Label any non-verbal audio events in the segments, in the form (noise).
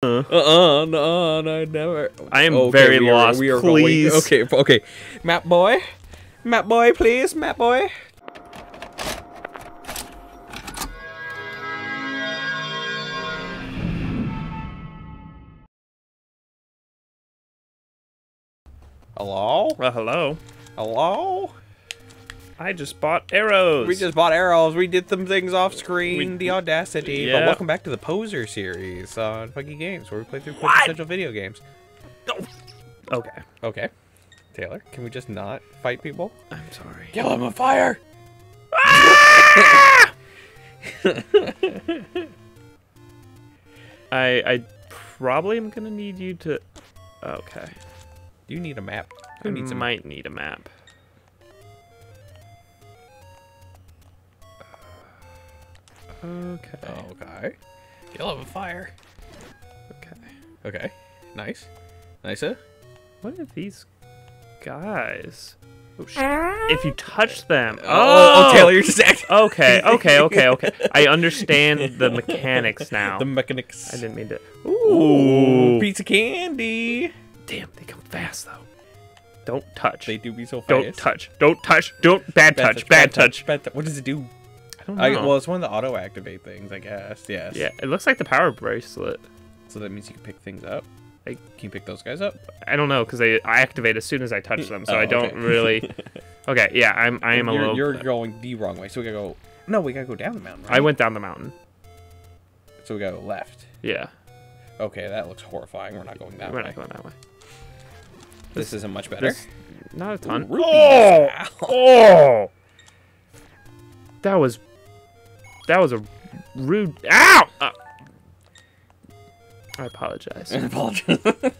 Uh-uh. uh-uh, no, no, never. I am very we are- lost. we are Please. Going, okay, okay. Map boy, map boy, please, map boy. Hello? Well, hello. Hello? I just bought arrows. We just bought arrows. We did some things off screen. We- the audacity. Yeah. But welcome back to the Poser series on Funky Games, where we play through What? quintessential video games. Okay. Okay. Taylor, can we just not fight people? I'm sorry. Kill him with fire! (laughs) I I probably am gonna need you to. Okay. You need a map. Who Who needs a map? might need a map? Okay. Okay. Kill him with fire. Okay. Okay. Nice. Nicer. What are these guys? Oh, sh- ah. if you touch them. Oh, oh, oh, oh Taylor, you're just (laughs) acting. Okay, okay, okay, okay. (laughs) I understand the mechanics (laughs) now. The mechanics. I didn't mean to. Ooh, pizza candy. Damn, they come fast though. Don't touch. They do be so fast. Don't touch. Don't touch. Don't. Bad, touch. Bad touch. Bad touch. What does it do? I don't know. I, well, it's one of the auto activate things, I guess. Yes. yeah, it looks like the power bracelet. So that means you can pick things up. I- Can you pick those guys up? I don't know because they I activate as soon as I touch them, so Oh, I don't okay. really. (laughs) Okay, yeah, I'm I am a you're, little. You're going the wrong way, so we gotta go. No, we gotta go down the mountain. Right? I went down the mountain. So we gotta go left. Yeah, Okay, that looks horrifying. We're not going that way. we're way. not going that way. This isn't much better. This, not a ton. Ooh. Oh! Oh! That was. That was a rude. Ow! Uh, I apologize. I (laughs) apologize. (laughs)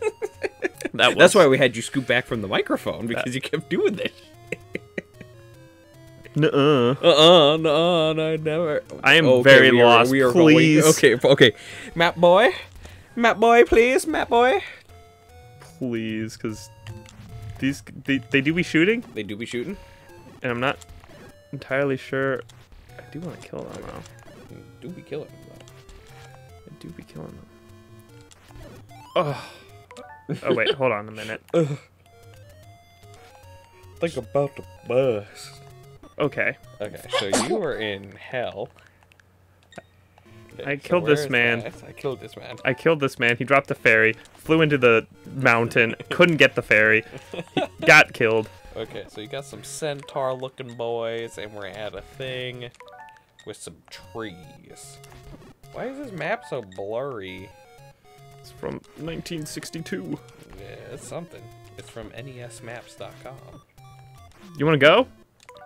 That was. That's why we had you scoot back from the microphone because you kept doing this. (laughs) Nuh-uh. Uh uh no no never. I am very we are- lost. we are Please. Going, okay okay. Map boy, map boy, please, map boy. Please, because these they, they do be shooting, They do be shooting. and I'm not entirely sure. I do want to kill them though. They do be killing. Them, I do be killing them. Oh. Oh wait, hold on a minute. (laughs) though. Think about the bus. Okay, Okay, so you are in hell. I killed this man. that? I killed this man. I killed this man. He dropped the ferry, flew into the mountain, (laughs) couldn't get the ferry, he got killed. (laughs) Okay, so you got some centaur looking boys, and we're at a thing with some trees. Why is this map so blurry? It's from 1962. Yeah, it's something. It's from nesmaps.com. You want to go?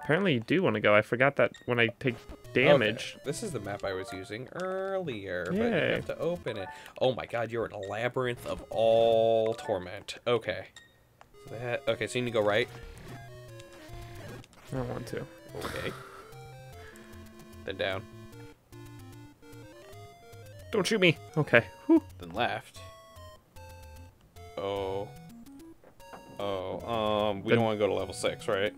Apparently you do want to go. I forgot that when I take damage. Okay, This is the map I was using earlier, but you have to open it. Oh my god, you're in a labyrinth of all torment. Okay. So that okay, so you need to go right. I don't want to. Okay. Then down. Don't shoot me. Okay. Whew. Then left. Oh. Oh, um, we Then- don't want to go to level six, right?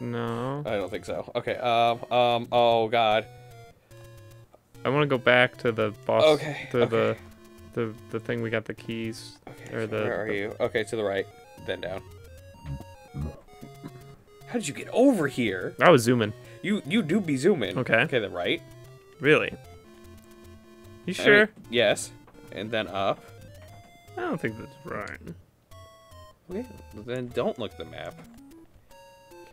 No. I don't think so. Okay, um, um, oh god. I want to go back to the boss. Okay, To okay. the, the the thing we got the keys. Okay, Or the- where are the- you? Okay, to the right, then down. How did you get over here? I was zooming. You you do be zooming. Okay. Okay, then right. Really? You I sure? mean, yes. And then up. I don't think that's right. Okay. Then don't look at the map.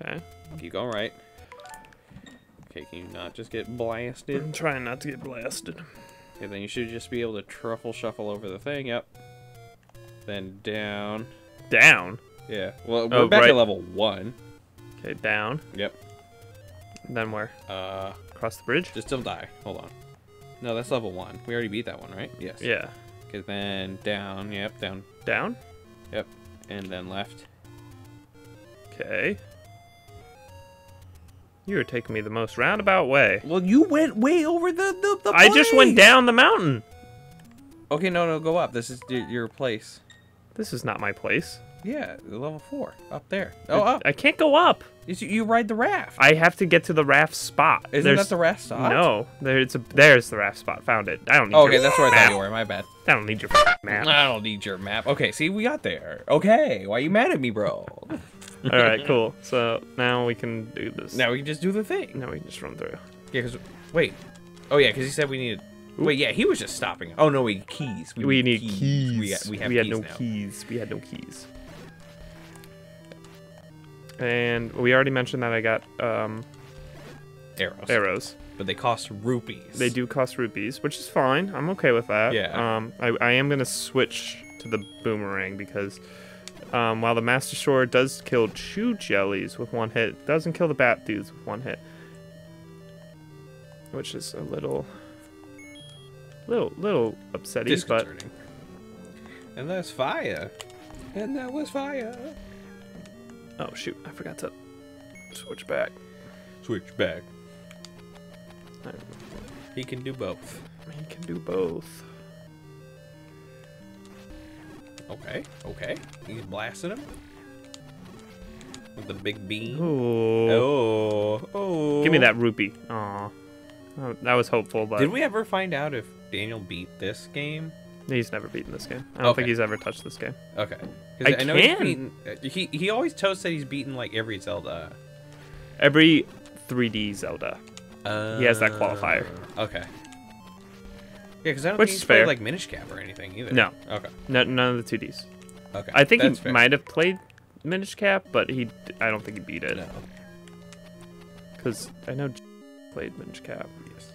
Okay. Keep going right. Okay, can you not just get blasted? I'm trying not to get blasted. Okay, then you should just be able to truffle shuffle over the thing. Yep. Then down. Down. Yeah. Well, we're Oh, back right. at level one. Okay, down. Yep. Then where? Uh, Across the bridge? just don't die. Hold on. No, that's level one. We already beat that one, right? Yes. Yeah. Okay, then down. Yep, down. Down? Yep. And then left. Okay. You are taking me the most roundabout way. Well, you went way over the the. the I just went down the mountain. Okay, no, no, go up. This is your place. This is not my place. Yeah, level four up there. Oh, up. I can't go up. You, you ride the raft. I have to get to the raft spot. Isn't There's- that the raft stop? No, there's a there's the raft spot. Found it. I don't need. Your Oh, okay, that's where I map. thought you were. My bad. I don't need your map. I don't need your map. Okay, see, we got there. Okay, why you mad at me, bro? (laughs) All right, cool. So now we can do this. now we can just do the thing. Now we can just run through. Yeah, because wait. Oh yeah, because he said we needed. Wait, yeah, he was just stopping. Oh no, we keys. We need keys. We, got, we have had keys no now. keys. We had no keys. And we already mentioned that I got um, Arrows. arrows. But they cost rupees. They do cost rupees, which is fine. I'm okay with that. Yeah. Um, I, I am gonna switch to the boomerang because um, while the Master Sword does kill two jellies with one hit, it doesn't kill the bat dudes with one hit, which is a little, little, little upsetting. But And that's fire. And that was fire. Oh shoot, I forgot to switch back. Switch back. He can do both. he can do both. Okay, okay. He's blasting him. With the big beam. Ooh. Oh, oh. Give me that rupee. Aw. That was hopeful, but Did we ever find out if Daniel beat this game? he's never beaten this game. I don't think he's ever touched this game. Okay. 'Cause I know can. he's beaten. uh, He he always toasts that he's beaten like every Zelda. Every 3D Zelda. Uh, He has that qualifier. Okay. Yeah, because I don't Which think he's played like Minish Cap or anything either. No. Okay. No, none of the 2Ds. Okay. I think That's he fair. might have played Minish Cap, but he I don't think he beat it No. because I know J- played Minish Cap. Yes.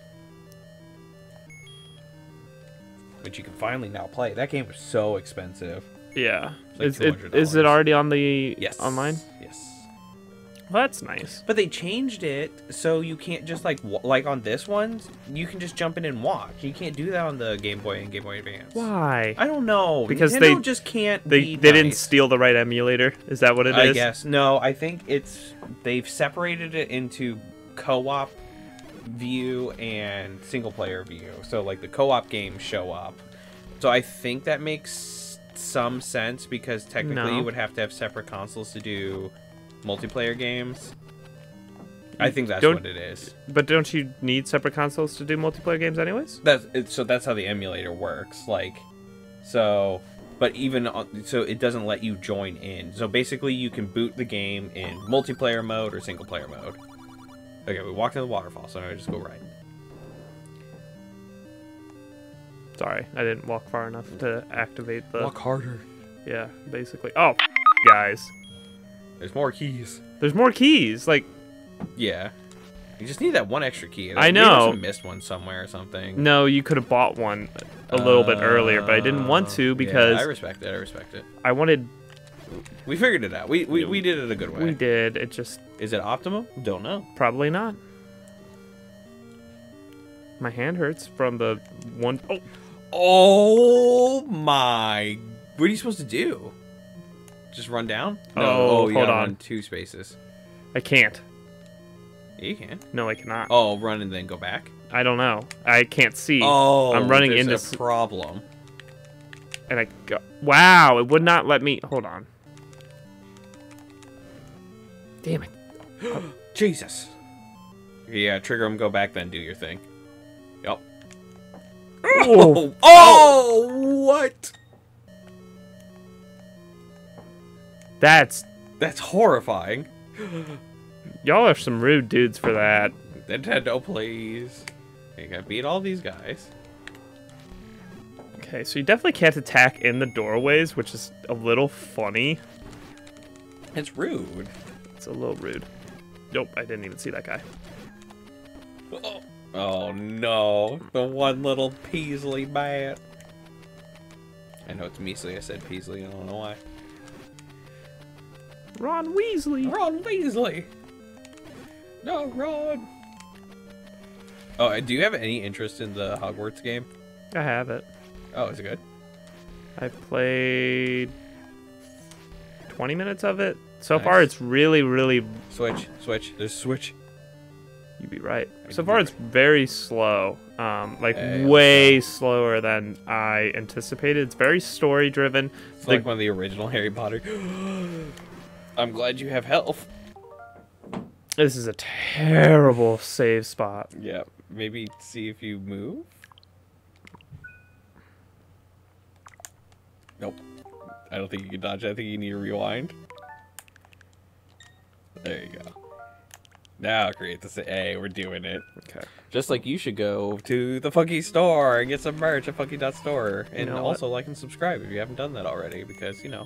Which you can finally now play. That game was so expensive. Yeah. It's like is it is it already on the Yes. online? Yes. Well, that's nice. But they changed it so you can't just like like on this one, you can just jump in and watch. You can't do that on the Game Boy and Game Boy Advance. Why? I don't know. Because Nintendo they- just can't. They be they didn't steal the right emulator. Is that what it is? I guess no. I think it's they've separated it into co-op view and single player view. So like the co-op games show up. So I think that makes some sense because technically No. you would have to have separate consoles to do multiplayer games. I think that's Don't- what it is. But don't you need separate consoles to do multiplayer games anyways? That's it, so that's how the emulator works. Like, so, but even so it doesn't let you join in. So basically, you can boot the game in multiplayer mode or single player mode. Okay, we walked in the waterfall, so now we just go right. Sorry, I didn't walk far enough to activate the. Walk harder. Yeah, basically. Oh, guys, There's more keys. there's more keys. Like, Yeah, you just need that one extra key. I Maybe know. missed one somewhere or something. no, you could have bought one a little bit earlier, but I didn't want Uh, to because yeah, I respect it. I respect it. I wanted. We figured it out. We we, we did it a good way. We did. It just Is it optimal? Don't know. probably not. My hand hurts from the one oh Oh my! What are you supposed to do? Just run down? Oh, oh, you hold gotta on. Run two spaces. I can't. Yeah, you can. No, I cannot. Oh, run and then go back. I don't know. I can't see. Oh, I'm running into a problem. And I go. Wow, it would not let me. Hold on. Damn it. (gasps) Jesus. Yeah, trigger him. Go back, then do your thing. Yep. Oh, oh, what? that's That's horrifying. y'all are some rude dudes for that. Nintendo, please. You gotta beat all these guys. Okay, so you definitely can't attack in the doorways, which is a little funny. It's rude. It's a little rude. Nope, I didn't even see that guy. Oh, no, the one little Peasley bat. I know it's Measley. I said Peasley. I don't know why. Ron Weasley. Ron Weasley. No, Ron. Oh, uh, do you have any interest in the Hogwarts game? I have it. Oh, is it good? I played 20 minutes of it. So far, it's really, really. Switch, switch. There's switch. You'd be right. So far, it's very slow. Um, like Hey, way slower than I anticipated. It's very story driven. It's like one of the original Harry Potter. (gasps) I'm glad you have health. This is a terrible save spot. Yeah, maybe see if you move. Nope. I don't think you can dodge. I think you need to rewind. There you go. Now create the. sa- Hey, we're doing it. Okay. Just like you should go to the Funky Store and get some merch at Funky.store. And know what? also like and subscribe if you haven't done that already because, you know,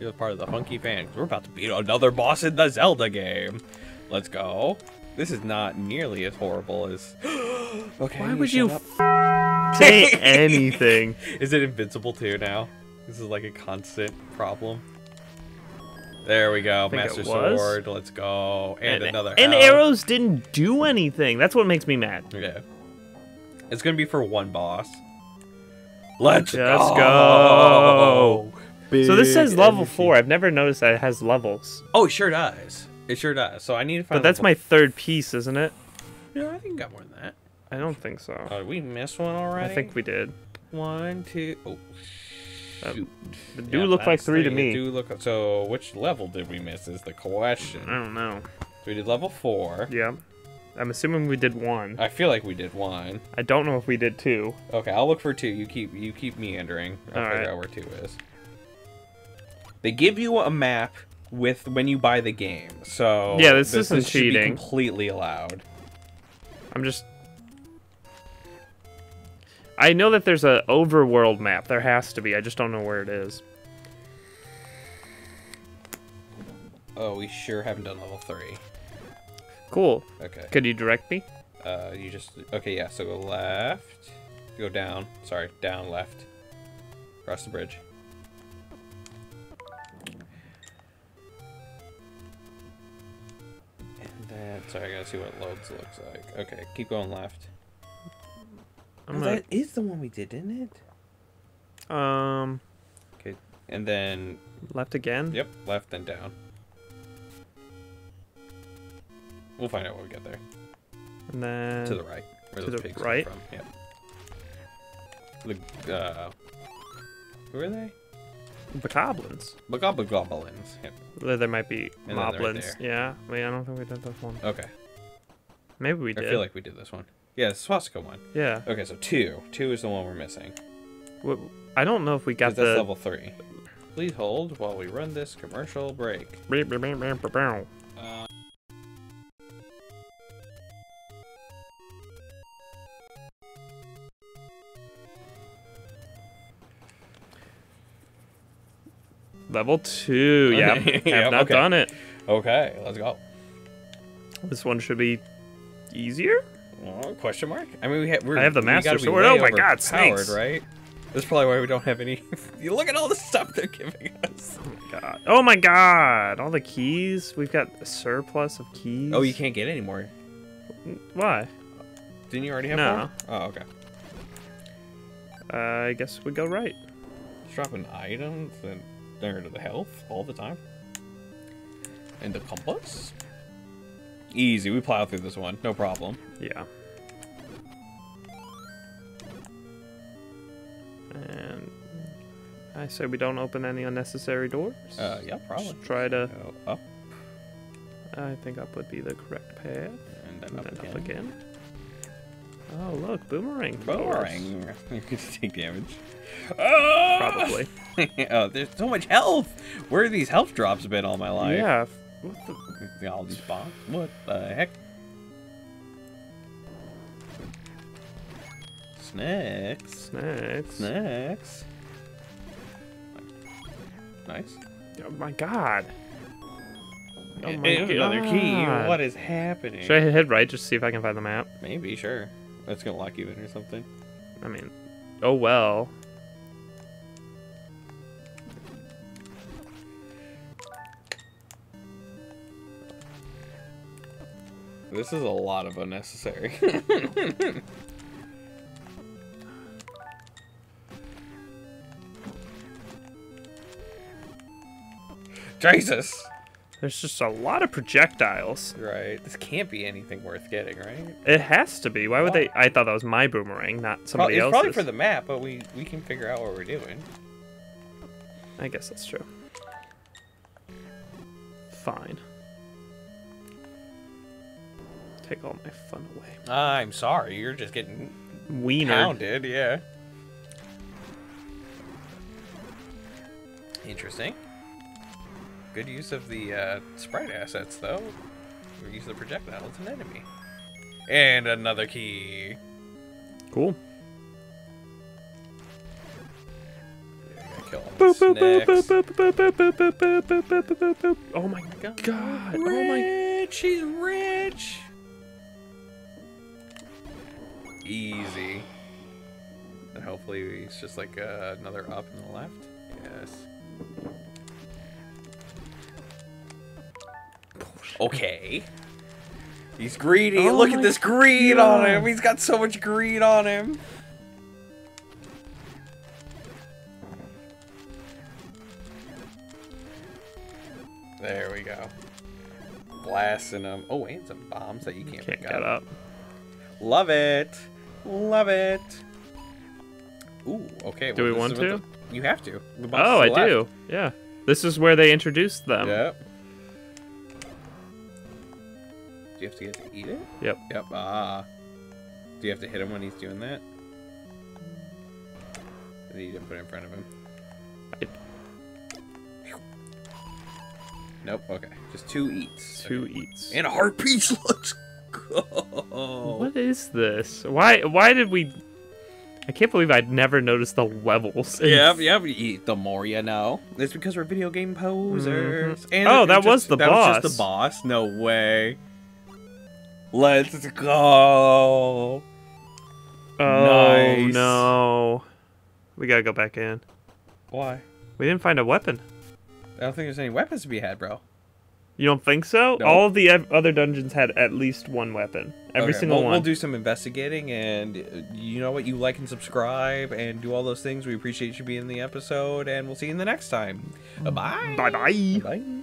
you're part of the Funky fam. 'Cause we're about to beat another boss in the Zelda game. Let's go. This is not nearly as horrible as. (gasps) okay. Why would you up. (laughs) say anything? Is it invincible too now? This is like a constant problem. There we go. Master. Sword. Let's go. And, another. And health. arrows didn't do anything. That's what makes me mad. Okay. It's gonna be for one boss. Let's Let's go. So this says level energy. four. I've never noticed that it has levels. Oh, it sure does. It sure does. So I need to find. But that's my third piece, isn't it? No, I think we got more than that. I don't think so. Oh, did we missed one already? I think we did. one, two. Oh, That Um, shoot. It do Yeah, look like three to me. Do look. So which level did we miss? Is the question. I don't know. So We did level four. Yeah. I'm assuming we did one. I feel like we did one. I don't know if we did two. Okay, I'll look for two. You keep you keep meandering. I'll All figure right. out where two is. They give you a map with when you buy the game, so Yeah, this isn't should be cheating. completely allowed. I'm just. I know that there's a overworld map. There has to be. I just don't know where it is. Oh, we sure haven't done level three. Cool. Okay. Could you direct me? Uh, you just okay. Yeah. So go left. Go down. Sorry, down left. Across the bridge. And then, sorry, I gotta see what loads looks like. Okay, keep going left. I'm not- that is the one we did, isn't it? Um, Okay, and then left again. yep, left then down. We'll find out when we get there. And then to the right, where to those the pigs right? come from. Yeah. The uh, who are they? the goblins. Bokoblins. Yep. There, there might be And then right moblins. Yeah. Wait, I don't think we did this one. Okay, Maybe we I did. feel like we did this one. Yeah, the swastika one. yeah. Okay, so two. Two is the one we're missing. I don't know if we got that's the. level three. Please hold while we run this commercial break. Level two. Yeah. (laughs) Have yep, not okay. done it. Okay, let's go. This one should be easier. Oh, question mark? I mean, we have. I have the Master Sword. Oh my God, snakes. Right? That's probably why we don't have any. (laughs) you look at all the stuff they're giving us. Oh my god. Oh my god. All the keys. We've got a surplus of keys. Oh, you can't get any more. Why? Didn't you already have No. more? Oh, okay. Uh, I guess we go right. Just dropping items and there to the health all the time. And the compass. Easy. We plow through this one. No problem. Yeah. And I say we don't open any unnecessary doors. Uh, yeah, probably. Just try to. Go up I think up would be the correct path. and then And up then again. up again. Oh look, boomerang. throwers. Boring. (laughs) You could take damage. Ah! Probably. (laughs) oh, there's so much health. Where have these health drops been all my life? yeah. What the? All these bombs. What the heck? Snacks. Snacks. Snacks. Nice. Oh my god. Oh my Hey, another key. What is happening? Should I hit right just to see if I can find the map? Maybe, sure. That's gonna lock you in or something. I mean, oh well. This is a lot of unnecessary. (laughs) Jesus! There's just a lot of projectiles. Right. This can't be anything worth getting, right? It has to be. Why would they? I thought that was my boomerang, not somebody it's else's. It's probably for the map, but we we can figure out what we're doing. I guess that's true. Fine take all my fun away. I'm sorry, you're just getting weaned. pounded, yeah. Interesting. Good use of the uh, sprite assets, though. We use the projectile as an enemy. And another key. Cool. Oh my god. god. Oh my. She's rich. Easy. And hopefully he's just like uh, another up and the left. Yes. Okay. He's greedy. Oh Look at this greed on him. He's got so much greed on him. There we go. Blasting them. Oh, and some bombs that you can't, Can't pick get up. Love it. Love it. Ooh, okay. Do we want to? the- you have to. The box Oh, to I left. do. Yeah. This is where they introduced them. Yep. Do you have to get to eat it? Yep. Yep. Ah. Do you have to hit him when he's doing that? Or do you just put it in front of him? I- Nope. Okay. Just two eats. Two eats. And a heart piece. (laughs) Let's go. What is this? Why? Why did we? I can't believe I'd never noticed the levels. Yeah, Yep, yep. you eat The more you know. It's because we're video game posers. Mm-hmm. And Oh, that it was just- the that was just boss. the boss. No way. Let's go. Oh Nice. no. We gotta go back in. Why? We didn't find a weapon. I don't think there's any weapons to be had, bro. You don't think so? No. All of the other dungeons had at least one weapon. Every Okay, single we'll, one. We'll do some investigating, and uh, you know what? You like and subscribe, and do all those things. We appreciate you being in the episode, and we'll see you in the next time. Bye. Bye bye. Bye.